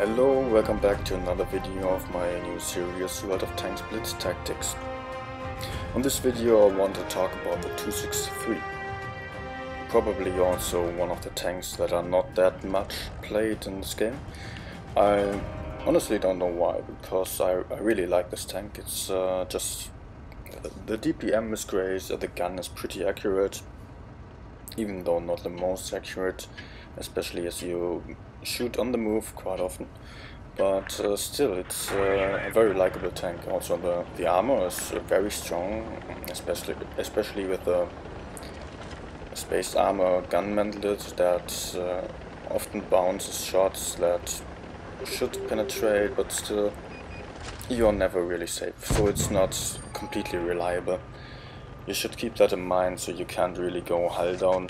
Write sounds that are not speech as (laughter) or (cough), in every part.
Hello, welcome back to another video of my new series World of Tanks Blitz Tactics. On this video I want to talk about the 263. Probably also one of the tanks that are not that much played in this game. I honestly don't know why, because I, I really like this tank. It's uh, just... The DPM is great, the gun is pretty accurate, even though not the most accurate, especially as you shoot on the move quite often. But uh, still, it's uh, a very likable tank. Also, the, the armor is very strong, especially especially with the space armor gun mantlet that uh, often bounces shots that should penetrate, but still you're never really safe. So it's not completely reliable. You should keep that in mind so you can't really go hull down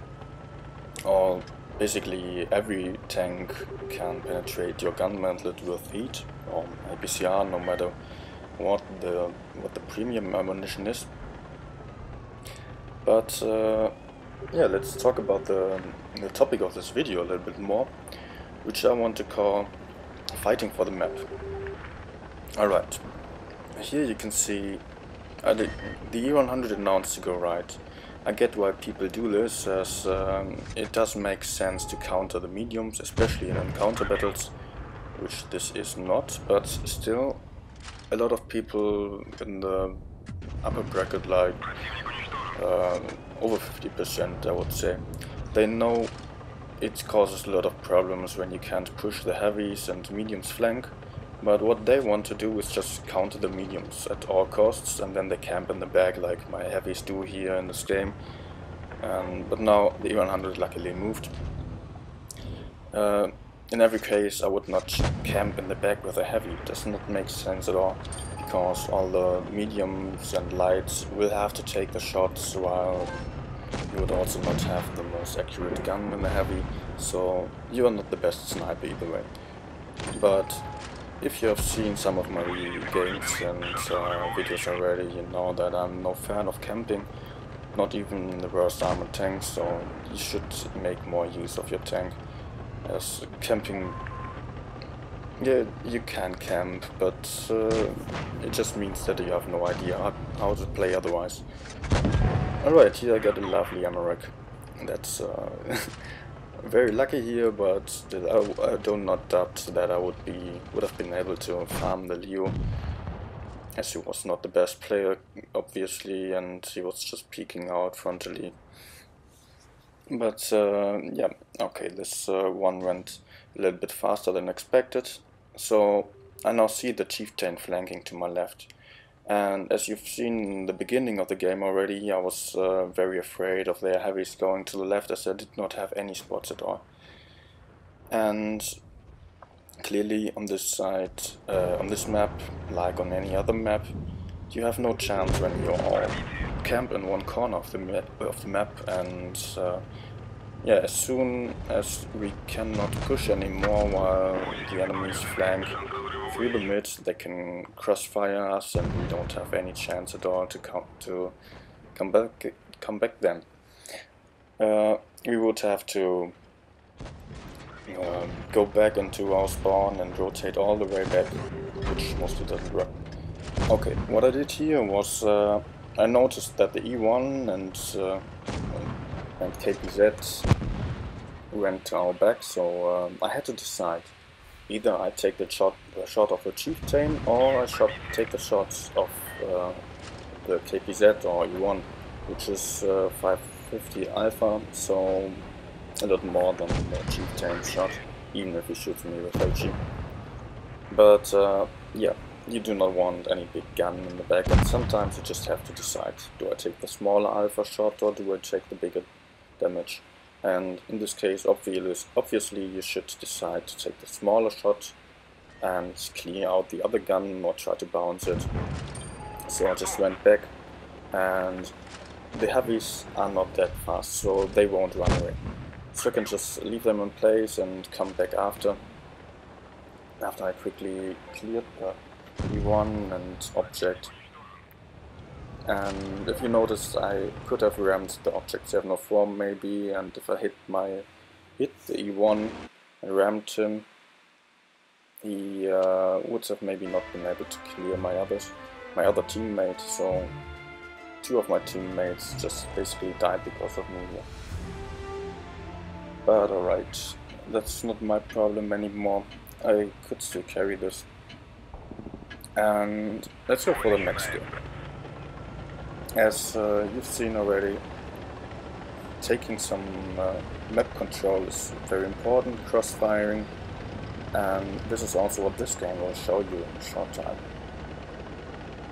or Basically, every tank can penetrate your gun mantlet with heat or APCR, no matter what the what the premium ammunition is. But uh, yeah, let's talk about the the topic of this video a little bit more, which I want to call fighting for the map. Alright, here you can see uh, the, the E100 announced to go right I get why people do this, as um, it does make sense to counter the mediums, especially in encounter battles, which this is not, but still a lot of people in the upper bracket, like uh, over 50% I would say, they know it causes a lot of problems when you can't push the heavies and mediums flank, but what they want to do is just counter the mediums at all costs and then they camp in the back like my heavies do here in this game. Um, but now the E100 luckily moved. Uh, in every case I would not camp in the back with a heavy, it does not make sense at all because all the mediums and lights will have to take the shots while you would also not have the most accurate gun in the heavy, so you are not the best sniper either way. But if you have seen some of my games and uh, videos already, you know that I'm no fan of camping, not even in the worst armored tanks, so you should make more use of your tank. As camping, yeah, you can camp, but uh, it just means that you have no idea how to play otherwise. Alright, here I got a lovely ammo rack. That's uh, (laughs) very lucky here, but I, do not doubt that I would be would have been able to farm the Leo, as he was not the best player, obviously, and he was just peeking out frontally. But uh, yeah, okay, this uh, one went a little bit faster than expected. So I now see the chieftain flanking to my left. And as you've seen in the beginning of the game already, I was uh, very afraid of their heavies going to the left as I did not have any spots at all. And clearly on this side, uh, on this map, like on any other map, you have no chance when you all camp in one corner of the map, of the map and uh, yeah, as soon as we cannot push anymore while the enemies flank through the mid, they can crossfire us, and we don't have any chance at all to come to come back. Come back then. Uh, we would have to uh, go back into our spawn and rotate all the way back, which mostly doesn't work. Okay, what I did here was uh, I noticed that the E1 and uh, and KPZ went to our back, so um, I had to decide. Either I take the shot, the shot of the chieftain, or I shot, take the shots of uh, the KPZ or E1, which is uh, 550 alpha, so a lot more than the chieftain shot, even if he shoots me with LG. But uh, yeah, you do not want any big gun in the back, and sometimes you just have to decide, do I take the smaller alpha shot or do I take the bigger damage? And in this case, obviously, you should decide to take the smaller shot and clear out the other gun, not try to bounce it. So I just went back, and the heavies are not that fast, so they won't run away. So I can just leave them in place and come back after. After I quickly cleared the E1 and object and if you notice I could have rammed the object 704 maybe and if I hit my hit the E1 and rammed him he uh, would have maybe not been able to clear my others, my other teammates. So two of my teammates just basically died because of me. But alright, that's not my problem anymore. I could still carry this. And let's go for the next game. As uh, you've seen already, taking some uh, map control is very important, cross-firing, and this is also what this game will show you in a short time.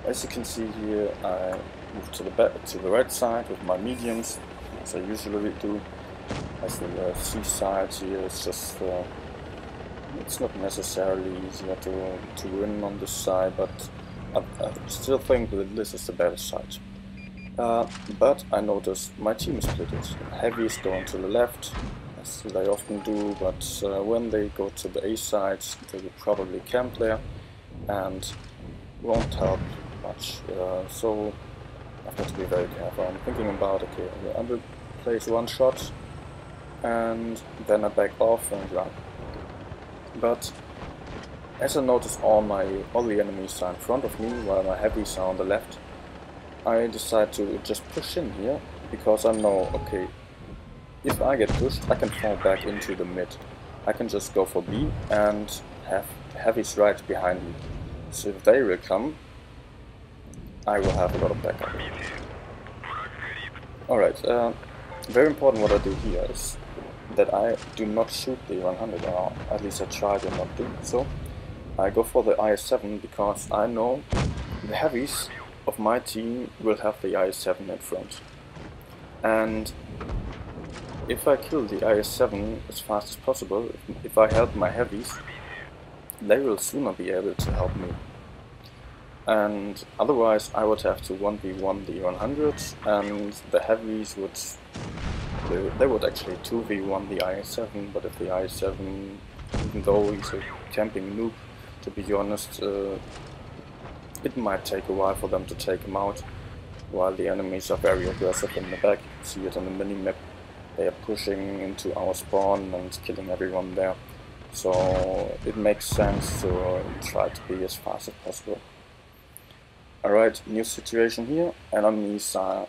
As you can see here, I move to the to the right side with my mediums, as I usually do. As the uh, C side here is just, uh, it's not necessarily easier to, to win on this side, but I, I still think that this is the better side. Uh, but I noticed my team is split. Heavy is going to the left, as they often do, but uh, when they go to the A side, they will probably camp there and won't help much. Uh, so I've got to be very careful. I'm thinking about, okay, I will place one shot and then I back off and run. But as I notice all my all the enemies are in front of me while my heavies are on the left, I decide to just push in here because I know, okay, if I get pushed, I can fall back into the mid. I can just go for B and have heavies right behind me. So if they will come, I will have a lot of backup. Alright, uh, very important what I do here is that I do not shoot the 100, or at least I try to not do so. I go for the IS-7 because I know the heavies of my team will have the IS-7 in front. And if I kill the IS-7 as fast as possible, if I help my heavies, they will sooner be able to help me. And otherwise I would have to 1v1 the 100s and the heavies would they, they would actually 2v1 the IS-7, but if the IS-7, even though he's a camping noob, to be honest, uh, it might take a while for them to take him out, while the enemies are very aggressive in the back. You can see it on the mini-map. They are pushing into our spawn and killing everyone there. So it makes sense to try to be as fast as possible. Alright, new situation here. Enemies are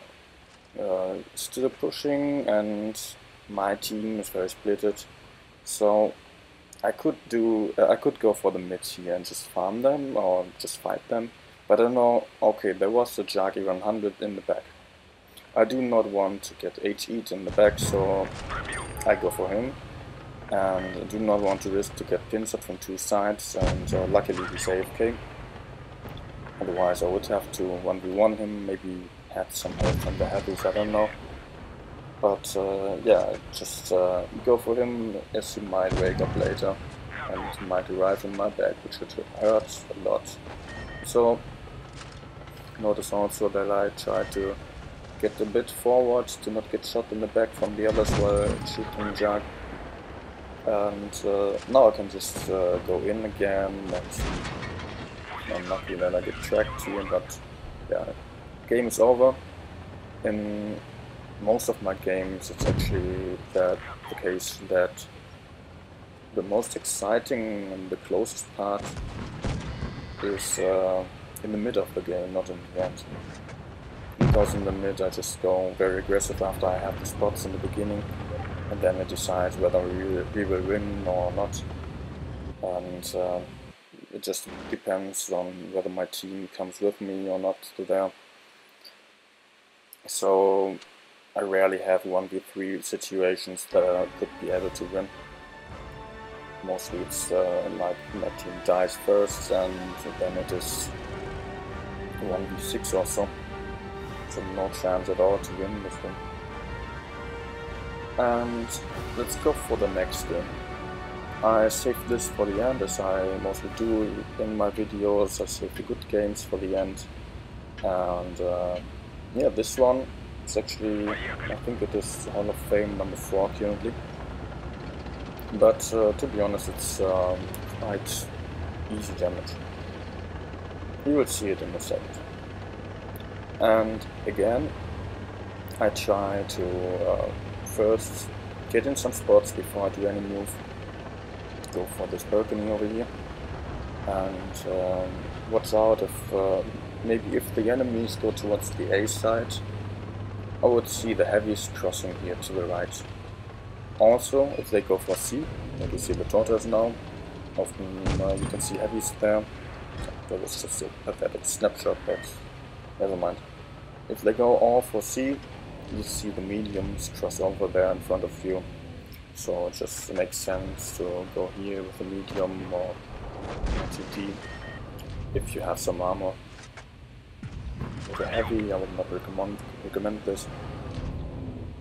uh, still pushing and my team is very splitted. So I could do, uh, I could go for the mid here and just farm them or just fight them. But I know, okay, there was a Jagi 100 in the back. I do not want to get H-Eat in the back, so I go for him. And I do not want to risk to get pincered from two sides, and uh, luckily he's AFK. Otherwise I would have to 1v1 him, maybe had some help from the heavies, I don't know. But uh, yeah, just uh, go for him as he might wake up later and might arrive in my bag, which would hurt a lot. So notice also that I try to get a bit forward to not get shot in the back from the others while shooting Jack. And uh, now I can just uh, go in again and I'm lucky that I get tracked here, but yeah, game is over. In most of my games it's actually that the case that the most exciting and the closest part is uh, in the mid of the game, not in the end. Because in the mid I just go very aggressive after I have the spots in the beginning and then I decide whether we, we will win or not. And uh, it just depends on whether my team comes with me or not to there. So I rarely have 1v3 situations that I could be able to win. Mostly it's uh, like my team dies first and then it is 1v6 or so. So no chance at all to win this one. And let's go for the next game. I saved this for the end as I mostly do in my videos. I save the good games for the end. And uh, yeah, this one is actually, I think it is Hall of Fame number 4 currently. But uh, to be honest, it's um, quite easy damage. You will see it in a second. And again, I try to uh, first get in some spots before I do any move. Go for this balcony over here. And um, watch out if uh, maybe if the enemies go towards the A side, I would see the heaviest crossing here to the right. Also, if they go for C, like you see the tortoise now, often uh, you can see heavies there. That was just a pathetic snapshot, but never mind. If they go all for C, you see the mediums cross over there in front of you. So it just makes sense to go here with a medium or TD if you have some armor. A heavy, I would not recommend recommend this.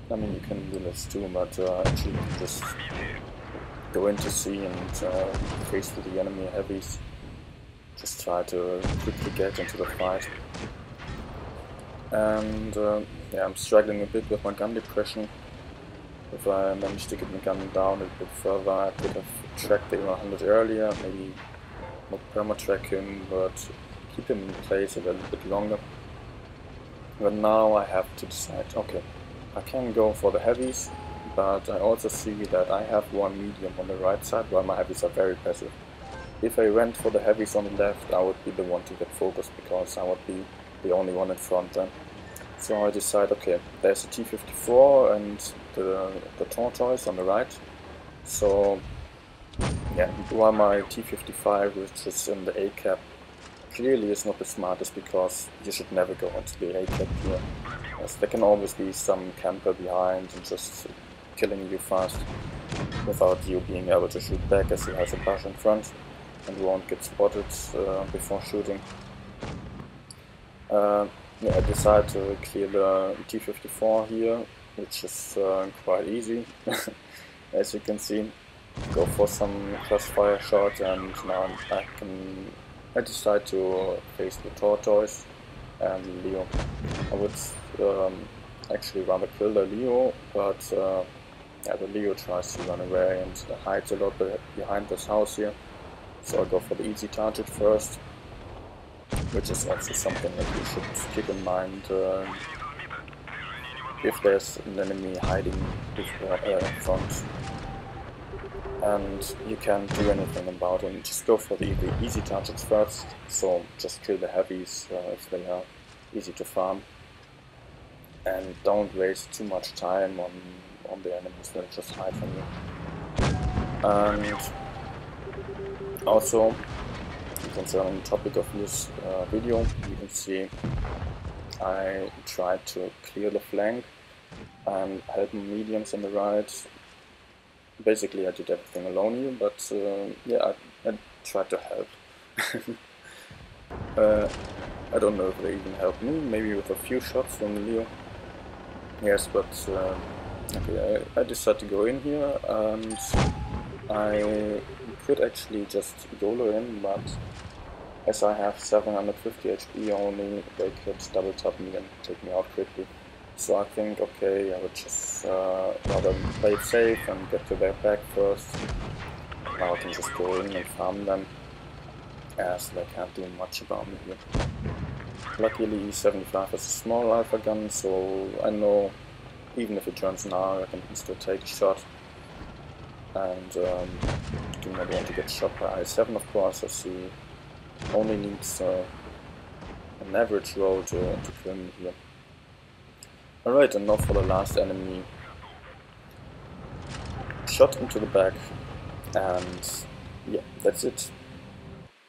I mean, you can do this too, but uh, actually just go into C and uh, face with the enemy heavies. Just try to quickly get into the fight. And uh, yeah, I'm struggling a bit with my gun depression. If I manage to get my gun down a bit further, I could have tracked the 100 earlier, maybe not perma-track him, but keep him in place a little bit longer. But now I have to decide, okay, I can go for the heavies, but I also see that I have one medium on the right side while my heavies are very passive. If I went for the heavies on the left, I would be the one to get focused because I would be the only one in front then. So I decide, okay, there's a T-54 and the, the tortoise on the right. So yeah, while my T-55, which is in the A-cap, clearly is not the smartest because you should never go into the A-cap here. As there can always be some camper behind and just killing you fast without you being able to shoot back as he has a bush in front and won't get spotted uh, before shooting. Uh, yeah, I decided to clear the T-54 here, which is uh, quite easy, (laughs) as you can see. Go for some crossfire shot and now I can I decide to face the tortoise and Leo. I would um, actually rather kill the Leo, but uh, yeah, the Leo tries to run away and hides a lot behind this house here. So I go for the easy target first, which is also something that you should keep in mind uh, if there's an enemy hiding before, uh, front and you can't do anything about it. Just go for the, the easy targets first, so just kill the heavies uh, if they are easy to farm. And don't waste too much time on, on the enemies that just hide from you. And also, concerning the topic of this uh, video, you can see I tried to clear the flank and help mediums on the right basically I did everything alone here, but uh, yeah, I, I, tried to help. (laughs) uh, I don't know if they even helped me, maybe with a few shots from Leo. Yes, but uh, okay, I, I, decided to go in here and I could actually just YOLO in, but as I have 750 HP only, they could double tap me and take me out quickly. So I think, okay, I would just uh, rather play it safe and get to their back first. Now I can just go in and farm them, as they can't do much about me here. Luckily E75 is a small alpha gun, so I know even if it turns now, I can still take a shot. And um, do not want to get shot by IS-7 of course, as he only needs uh, an average roll to, to kill me here. Alright, and now for the last enemy. Shot into the back, and yeah, that's it.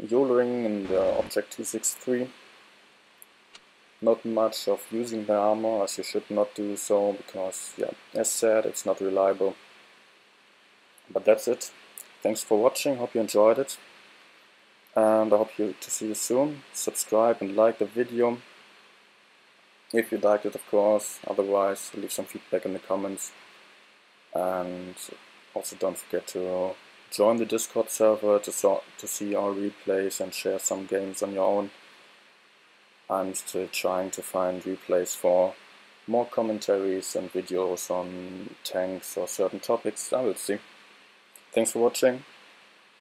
YOLOing in the Object 263. Not much of using the armor, as you should not do so, because, yeah, as said, it's not reliable. But that's it. Thanks for watching, hope you enjoyed it. And I hope you to see you soon. Subscribe and like the video if you liked it of course, otherwise leave some feedback in the comments and also don't forget to join the Discord server to, so to see our replays and share some games on your own. I'm still trying to find replays for more commentaries and videos on tanks or certain topics, I will see. Thanks for watching,